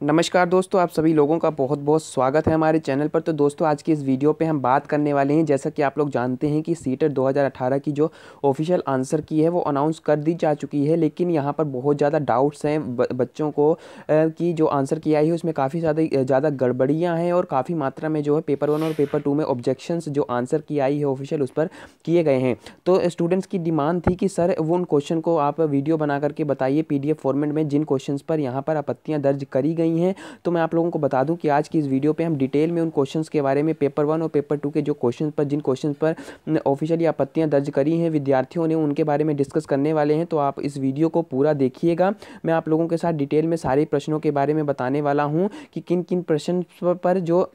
नमस्कार दोस्तों, आप सभी लोगों का बहुत बहुत स्वागत है हमारे चैनल पर। तो दोस्तों, आज की इस वीडियो पे हम बात करने वाले हैं। जैसा कि आप लोग जानते हैं कि सीटेट 2018 की जो ऑफिशियल आंसर की है, वो अनाउंस कर दी जा चुकी है। लेकिन यहाँ पर बहुत ज़्यादा डाउट्स हैं बच्चों को कि जो आंसर की आई है, उसमें काफ़ी ज़्यादा ज़्यादा गड़बड़ियाँ हैं और काफ़ी मात्रा में जो है पेपर वन और पेपर टू में ऑब्जेक्शंस जो आंसर की आई है, ऑफिशियल उस पर किए गए हैं। तो स्टूडेंट्स की डिमांड थी कि, सर, वो उन क्वेश्चन को आप वीडियो बना करके बताइए पीडीएफ फॉर्मेट में जिन क्वेश्चन पर यहाँ पर आपत्तियाँ दर्ज करी गई हैं तो मैं आप लोगों को बता दूँ कि आज की इस वीडियो पे हम डिटेल में उन क्वेश्चंस के बारे में पेपर वन और पेपर टू के जो क्वेश्चन पर, जिन क्वेश्चन पर ऑफिशियली आपत्तियाँ दर्ज करी हैं, विद्यार्थियों ने उनके बारे में डिस्कस करने वाले हैं तो आप इस वीडियो को पूरा देखिएगा। मैं आप लोगों के साथ डिटेल में सारे प्रश्नों के बारे में बताने वाला हूँ कि किन किन प्रश्न पर जो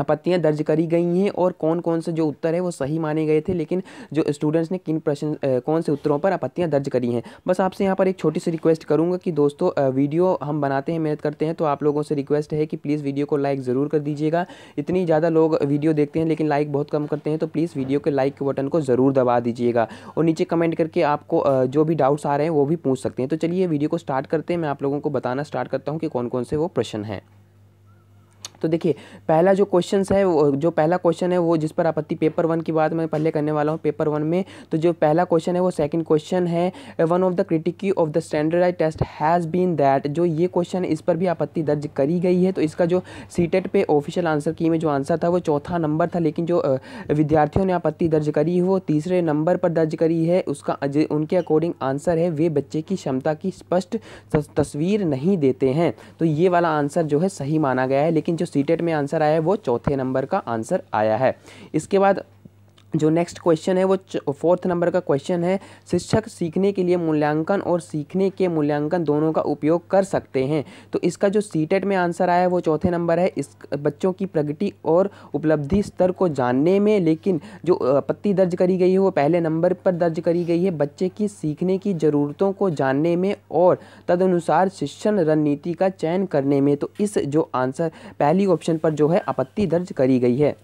आपत्तियाँ दर्ज करी गई हैं और कौन कौन से जो उत्तर है वो सही माने गए थे, लेकिन जो स्टूडेंट्स ने किन प्रश्न कौन से उत्तरों पर आपत्तियाँ दर्ज करी हैं। बस आपसे यहाँ पर एक छोटी सी रिक्वेस्ट करूँगा कि दोस्तों वीडियो हम बनाते हैं, मेहनत करते हैं तो आप लोगों से रिक्वेस्ट है कि प्लीज़ वीडियो को लाइक ज़रूर कर दीजिएगा। इतनी ज़्यादा लोग वीडियो देखते हैं, लेकिन लाइक बहुत कम करते हैं तो प्लीज़ वीडियो के लाइक के बटन को ज़रूर दबा दीजिएगा। और नीचे कमेंट करके आपको जो भी डाउट्स आ रहे हैं, वो भी पूछ सकते हैं। तो चलिए वीडियो को स्टार्ट करते हैं। मैं आप लोगों को बताना स्टार्ट करता हूँ कि कौन कौन से वो प्रश्न हैं। तो देखिए, पहला जो क्वेश्चन है, वो, जो पहला क्वेश्चन है, वो जिस पर आपत्ति पेपर वन की बात मैं पहले करने वाला हूँ पेपर वन में तो जो पहला क्वेश्चन है, वो सेकंड क्वेश्चन है one of the critiques of the standardise test has been that जो ये क्वेश्चन इस पर भी आपत्ति दर्ज करी गई है तो इसका जो सीटेट पे ऑफिशियल आंसर की में जो आंसर था, वो चौथा नंबर था, लेकिन जो विद्यार्थियों ने आपत्ति दर्ज करी है वो तीसरे नंबर पर दर्ज करी है, उसका उनके अकॉर्डिंग आंसर है, वे बच्चे की क्षमता की स्पष्ट तस्वीर नहीं देते हैं। तो ये वाला आंसर जो है, सही माना गया है, लेकिन जो सीटेट में आंसर आया है वो चौथे नंबर का आंसर आया है। इसके बाद जो नेक्स्ट क्वेश्चन है, वो फोर्थ नंबर का क्वेश्चन है, शिक्षक सीखने के लिए मूल्यांकन और सीखने के मूल्यांकन दोनों का उपयोग कर सकते हैं। तो इसका जो सीटेट में आंसर आया है, वो चौथे नंबर है। इस, बच्चों की प्रगति और उपलब्धि स्तर को जानने में, लेकिन जो आपत्ति दर्ज करी गई है, वो पहले नंबर पर दर्ज करी गई है। बच्चे की सीखने की ज़रूरतों को जानने में और तदनुसार शिक्षण रणनीति का चयन करने में। तो इस जो आंसर पहली ऑप्शन पर जो है, आपत्ति दर्ज करी गई है।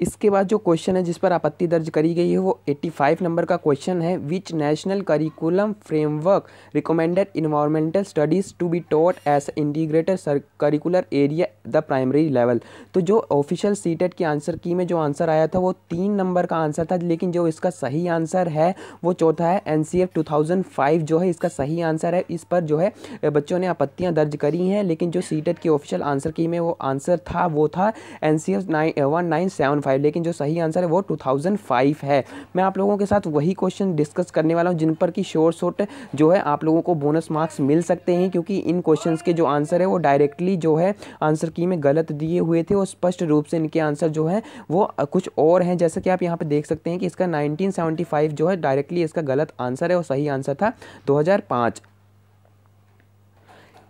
इसके बाद जो क्वेश्चन है, जिस पर आपत्ति दर्ज करी गई है, वो 85 नंबर का क्वेश्चन है which national curriculum framework recommended environmental studies to be taught as integrated curricular area the primary level तो जो ऑफिशियल सीटेट की आंसर की में जो आंसर आया था, वो तीन नंबर का आंसर था, लेकिन जो इसका सही आंसर है, वो चौथा है N C F two thousand five जो है, इसका सही आंसर है। इस पर जो है, बच्चों ने आपत्तियाँ दर्ज करी हैं, लेकिन जो सीटेट की ऑफिशियल आंसर की में वो आंसर था, वो था N C F nine one nine seven five लेकिन जो सही आंसर है वो टू थाउज़ेंड फाइव है। मैं आप लोगों के साथ वही क्वेश्चन डिस्कस करने वाला हूँ, जिन पर कि शोर शॉर्ट जो है आप लोगों को बोनस मार्क्स मिल सकते हैं, क्योंकि इन क्वेश्चन के जो आंसर है वो डायरेक्टली जो है आंसर की में गलत दिए हुए थे और स्पष्ट रूप से इनके आंसर जो है वो कुछ और हैं। जैसे कि आप यहाँ पर देख सकते हैं कि इसका 1975 जो है डायरेक्टली इसका गलत आंसर है और सही आंसर था 2005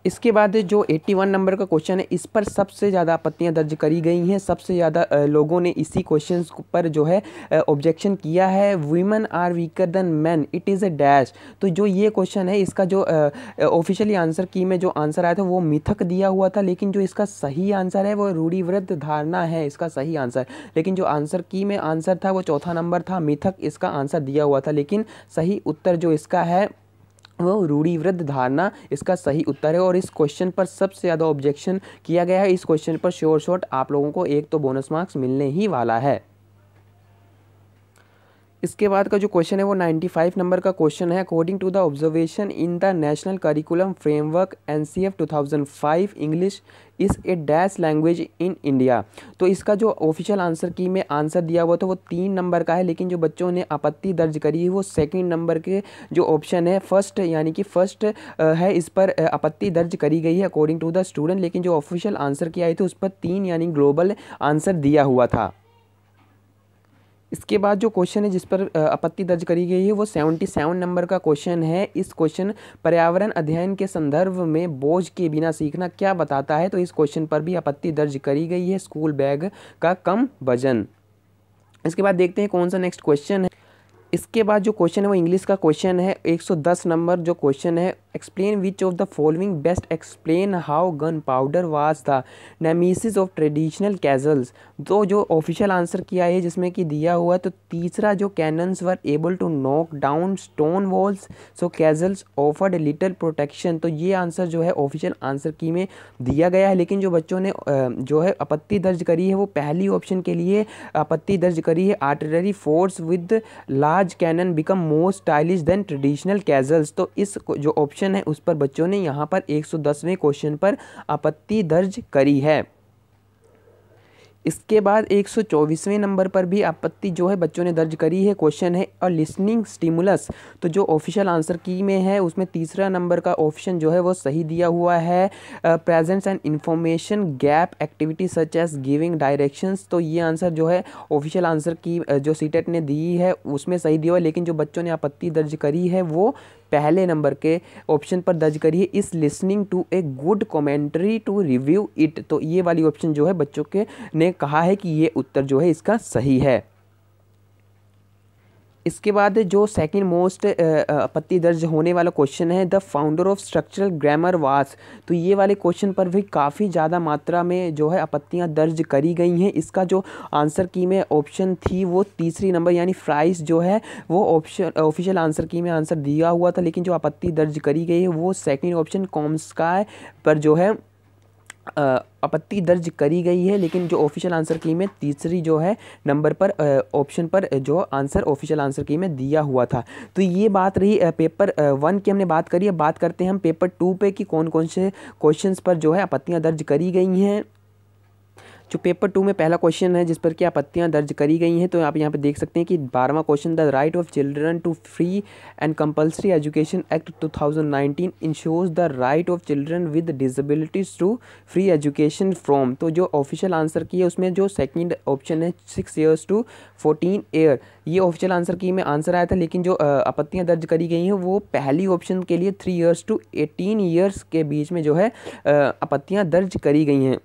इसके बाद जो 81 नंबर का क्वेश्चन है, इस पर सबसे ज़्यादा आपत्तियाँ दर्ज करी गई हैं। सबसे ज़्यादा लोगों ने इसी क्वेश्चन पर जो है ऑब्जेक्शन किया है। Women are weaker than man it is a dash तो जो ये क्वेश्चन है, इसका जो ऑफिशियली आंसर की में जो आंसर आया था, वो मिथक दिया हुआ था, लेकिन जो इसका सही आंसर है, वो रूढ़िवृत्त धारणा है, इसका सही आंसर लेकिन जो आंसर की में आंसर था, वो चौथा नंबर था, मिथक इसका आंसर दिया हुआ था, लेकिन सही उत्तर जो इसका है वो रूढ़िवृद्ध धारणा इसका सही उत्तर है और इस क्वेश्चन पर सबसे ज़्यादा ऑब्जेक्शन किया गया है। इस क्वेश्चन पर श्योर शॉर्ट आप लोगों को एक तो बोनस मार्क्स मिलने ही वाला है। इसके बाद का जो क्वेश्चन है वो 95 नंबर का क्वेश्चन है। According to the observation in the national curriculum framework N C F two thousand five English is a dash language in India तो इसका जो ऑफिशियल आंसर की में आंसर दिया हुआ था, वो तीन नंबर का है, लेकिन जो बच्चों ने आपत्ति दर्ज करी है, वो सेकंड नंबर के जो ऑप्शन है फ़र्स्ट यानी कि फ़र्स्ट है, इस पर आपत्ति दर्ज करी गई है अकॉर्डिंग टू द स्टूडेंट लेकिन जो ऑफिशियल आंसर की आई थी, उस पर तीन, यानी ग्लोबल आंसर दिया हुआ था। इसके बाद जो क्वेश्चन है, जिस पर आपत्ति दर्ज करी गई है, वो सेवेंटी सेवन नंबर का क्वेश्चन है। इस क्वेश्चन पर्यावरण अध्ययन के संदर्भ में बोझ के बिना सीखना क्या बताता है? तो इस क्वेश्चन पर भी आपत्ति दर्ज करी गई है, स्कूल बैग का कम वज़न। इसके बाद देखते हैं कौन सा नेक्स्ट क्वेश्चन है। इसके बाद जो क्वेश्चन है वो इंग्लिश का क्वेश्चन है 110 नंबर जो क्वेश्चन है explain which of the following best explain how gun powder was the nemesis of traditional castles तो जो ऑफिशियल आंसर किया है, जिसमें कि दिया हुआ है तो तीसरा जो cannons were able to knock down stone walls so castles offered little protection तो ये आंसर जो है ऑफिशियल आंसर की में दिया गया है। लेकिन जो बच्चों ने जो है आपत्ति दर्ज करी है, वो पहली ऑप्शन के लिए आपत्ति दर्ज करी है artillery force with large cannon become more stylish than traditional castles तो इस जो ऑप्शन है, उस पर बच्चों ने यहाँ पर एक क्वेश्चन पर आपत्ति दर्ज करी है। इसके बाद एक नंबर पर भी आपत्ति जो है बच्चों ने दर्ज करी है क्वेश्चन है और लिसनिंग स्टिमुलस तो जो ऑफिशियल आंसर की में है, उसमें तीसरा नंबर का ऑप्शन जो है वो सही दिया हुआ है। Presence and information gap activity such as giving directions तो ये आंसर जो है ऑफिशियल आंसर की जो सीटेट ने दी है, उसमें सही दिया हुआ लेकिन जो बच्चों ने आपत्ति दर्ज करी है, वो पहले नंबर के ऑप्शन पर दर्ज करिए। इस listening to a good commentary to review it तो ये वाली ऑप्शन जो है बच्चों के ने कहा है कि ये उत्तर जो है इसका सही है। इसके बाद जो सेकंड मोस्ट आपत्ति दर्ज होने वाला क्वेश्चन है the founder of structural grammar was तो ये वाले क्वेश्चन पर भी काफ़ी ज़्यादा मात्रा में जो है आपत्तियाँ दर्ज करी गई हैं। इसका जो आंसर की में ऑप्शन थी, वो तीसरी नंबर यानी फ्राइस जो है, वो ऑप्शन ऑफिशियल आंसर की में आंसर दिया हुआ था, लेकिन जो आपत्ति दर्ज करी गई है, वो सेकेंड ऑप्शन कॉम्सका पर जो है आपत्ति दर्ज करी गई है, लेकिन जो ऑफिशियल आंसर की में तीसरी जो है नंबर पर ऑप्शन पर जो आंसर ऑफिशियल आंसर की में दिया हुआ था। तो ये बात रही पेपर वन की हमने बात करी। है बात करते हैं हम पेपर टू पे कि कौन कौन से क्वेश्चंस पर जो है आपत्तियाँ दर्ज करी गई हैं। जो पेपर टू में पहला क्वेश्चन है, जिस पर कि आपत्तियाँ दर्ज करी गई हैं तो आप यहाँ पे देख सकते हैं कि बारहवा question the right of children to free and compulsory education act 2019 ensures the right of children with disabilities to free education from तो जो ऑफिशियल आंसर की है, उसमें जो सेकेंड ऑप्शन है six years to fourteen year ये official answer key में answer आया था, लेकिन जो आपत्तियाँ दर्ज करी गई हैं, वो पहली ऑप्शन के लिए three years to eighteen years के बीच में जो है आपत्तियाँ दर्ज करी गई हैं।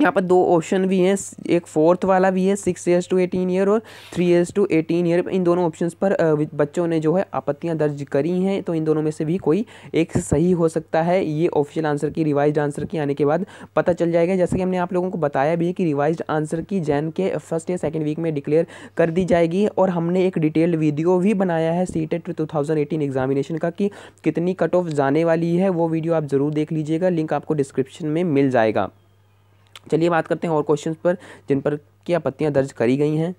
यहाँ पर दो ऑप्शन भी हैं, एक फोर्थ वाला भी है six years to eighteen year और three years to eighteen year इन दोनों ऑप्शंस पर बच्चों ने जो है आपत्तियाँ दर्ज करी हैं तो इन दोनों में से भी कोई एक सही हो सकता है। ये official answer key revise answer key आने के बाद पता चल जाएगा। जैसे कि हमने आप लोगों को बताया भी है कि रिवाइज आंसर की जैन के फ़र्स्ट या सेकेंड वीक में डिक्लेयर कर दी जाएगी और हमने एक डिटेल्ड वीडियो भी बनाया है सी टेट टू एग्जामिनेशन का, कि कितनी कट ऑफ़ जाने वाली है। वो वीडियो आप ज़रूर देख लीजिएगा लिंक आपको डिस्क्रिप्शन में मिल जाएगा। चलिए बात करते हैं और क्वेश्चन पर, जिन पर की आपत्तियाँ दर्ज करी गई हैं।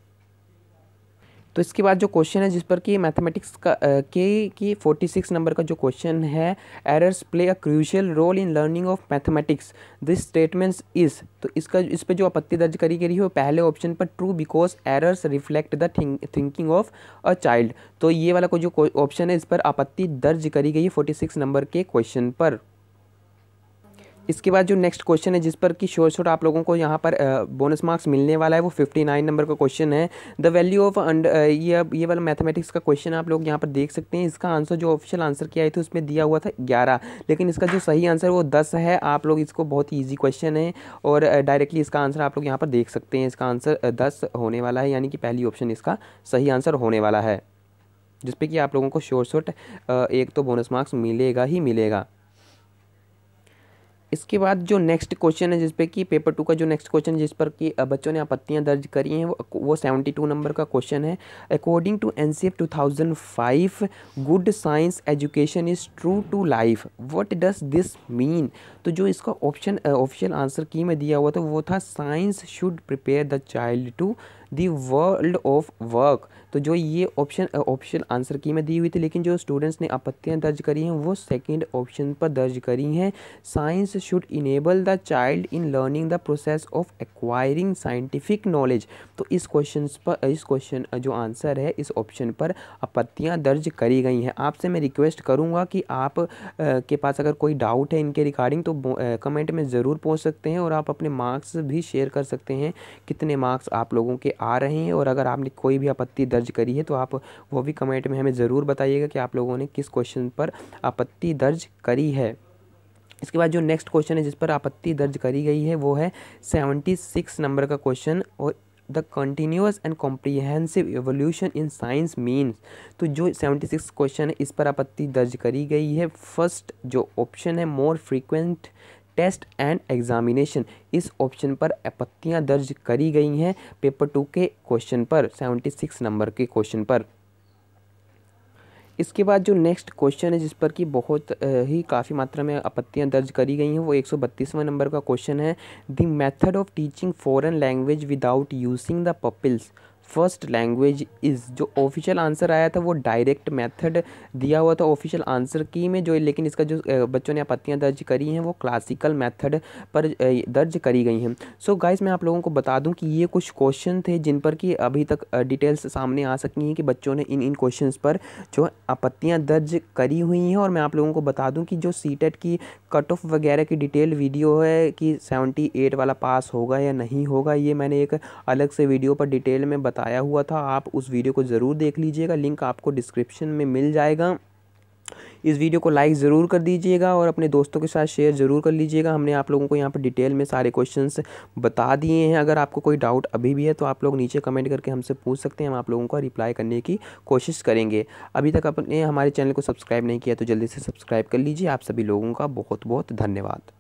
तो इसके बाद जो क्वेश्चन है, जिस पर कि मैथमेटिक्स का के, की फोर्टी सिक्स नंबर का जो क्वेश्चन है errors play a crucial role in learning of mathematics this statements is तो इसका, इस पर जो आपत्ति दर्ज करी गई है, पहले ऑप्शन पर true because errors reflect the thinking of a child तो ये वाला को जो ऑप्शन है, इस पर आपत्ति दर्ज करी गई है फोर्टी सिक्स नंबर के क्वेश्चन पर। इसके बाद जो नेक्स्ट क्वेश्चन है, जिस पर कि शोर शोर आप लोगों को यहाँ पर बोनस मार्क्स मिलने वाला है, वो फिफ्टी नाइन नंबर का क्वेश्चन है। द वैल्यू ऑफ़ अंड ये ये वाला मैथमेटिक्स का क्वेश्चन आप लोग यहाँ पर देख सकते हैं। इसका आंसर जो ऑफिशियल आंसर किया है तो उसमें दिया हुआ था ग्यारह। लेकिन इसका जो सही आंसर वो दस है। आप लोग इसको बहुत ईजी क्वेश्चन है और डायरेक्टली इसका आंसर आप लोग यहाँ पर देख सकते हैं। इसका आंसर दस होने वाला है, यानी कि पहली ऑप्शन इसका सही आंसर होने वाला है। जिस कि आप लोगों को शोर शॉर्ट एक तो बोनस मार्क्स मिलेगा ही मिलेगा। इसके बाद जो नेक्स्ट क्वेश्चन है जिसपे कि पेपर टू का जो नेक्स्ट क्वेश्चन जिस पर कि बच्चों ने आपत्तियाँ दर्ज करी हैं, वो वो सेवेंटी टू नंबर का क्वेश्चन है। According to N C F two thousand five good science education is true to life what does this mean तो जो इसका ऑप्शन ऑफिशियल आंसर की में दिया हुआ था, वो था science should prepare the child to the world of work तो जो ये ऑप्शन ऑप्शन आंसर की में दी हुई थी, लेकिन जो स्टूडेंट्स ने आपत्तियाँ दर्ज करी हैं, वो सेकंड ऑप्शन पर दर्ज करी हैं। Science should enable the child in learning the process of acquiring scientific knowledge तो इस क्वेश्चन पर, इस क्वेश्चन जो आंसर है, इस ऑप्शन पर आपत्तियाँ दर्ज करी गई हैं। आपसे मैं रिक्वेस्ट करूँगा कि आप के पास अगर कोई डाउट है इनके रिगार्डिंग तो कमेंट में ज़रूर पहुँच सकते हैं और आप अपने मार्क्स भी शेयर कर सकते हैं, कितने मार्क्स आप लोगों के आ रहे हैं। और अगर आपने कोई भी आपत्ति दर्ज करी है तो आप वो भी कमेंट में हमें ज़रूर बताइएगा कि आप लोगों ने किस क्वेश्चन पर आपत्ति दर्ज करी है। इसके बाद जो नेक्स्ट क्वेश्चन है, जिस पर आपत्ति दर्ज करी गई है, वो है सेवेंटी सिक्स नंबर का क्वेश्चन और the continuous and comprehensive evolution in science means तो जो सेवेंटी सिक्स क्वेश्चन है, इस पर आपत्ति दर्ज करी गई है। फ़र्स्ट जो ऑप्शन है more frequent test and examination. इस ऑप्शन पर आपत्तियाँ दर्ज करी गई हैं पेपर टू के क्वेश्चन पर, सेवेंटी सिक्स नंबर के क्वेश्चन पर। इसके बाद जो नेक्स्ट क्वेश्चन है, जिस पर कि बहुत ही काफ़ी मात्रा में आपत्तियाँ दर्ज करी गई हैं, वो एक नंबर का क्वेश्चन है। The method of teaching foreign language without using the pupils. First language is, जो ऑफिशियल आंसर आया था वो डायरेक्ट मेथड दिया हुआ था ऑफिशियल आंसर की में, जो लेकिन इसका जो बच्चों ने आपत्तियाँ दर्ज करी हैं, वो क्लासिकल मेथड पर दर्ज करी गई हैं। सो so गाइस मैं आप लोगों को बता दूँ कि ये कुछ क्वेश्चन थे जिन पर कि अभी तक डिटेल्स सामने आ सकी हैं कि बच्चों ने इन इन क्वेश्चन पर जो आपत्तियाँ दर्ज करी हुई हैं, और मैं आप लोगों को बता दूँ कि जो सी की कट ऑफ़ वगैरह की डिटेल वीडियो है कि सेवेंटी एट वाला पास होगा या नहीं होगा, ये मैंने एक अलग से वीडियो पर डिटेल में बताया हुआ था। आप उस वीडियो को ज़रूर देख लीजिएगा, लिंक आपको डिस्क्रिप्शन में मिल जाएगा। इस वीडियो को लाइक ज़रूर कर दीजिएगा और अपने दोस्तों के साथ शेयर ज़रूर कर लीजिएगा। हमने आप लोगों को यहाँ पर डिटेल में सारे क्वेश्चंस बता दिए हैं। अगर आपको कोई डाउट अभी भी है तो आप लोग नीचे कमेंट करके हमसे पूछ सकते हैं। हम आप लोगों को रिप्लाई करने की कोशिश करेंगे। अभी तक आपने हमारे चैनल को सब्सक्राइब नहीं किया तो जल्दी से सब्सक्राइब कर लीजिए। आप सभी लोगों का बहुत बहुत धन्यवाद।